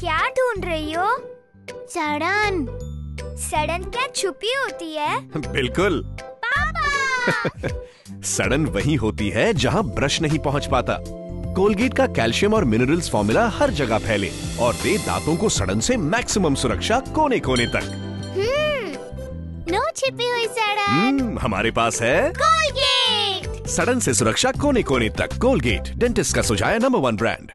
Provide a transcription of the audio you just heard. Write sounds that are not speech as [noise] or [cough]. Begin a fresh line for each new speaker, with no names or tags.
क्या ढूंढ रही हो?
सड़न।
सड़न क्या छुपी होती है?
बिल्कुल।
पापा! [laughs]
सड़न वही होती है जहाँ ब्रश नहीं पहुँच पाता। कोलगेट का कैल्शियम और मिनरल्स फॉर्मूला हर जगह फैले और दे दांतों को सड़न से मैक्सिमम सुरक्षा कोने कोने तक हम्म,
नो छिपी हुई सड़न।
हम्म, हमारे पास है।
कोलगेट!
सड़न से सुरक्षा कोने कोने तक। कोलगेट डेंटिस्ट का सुझाया नंबर वन ब्रांड।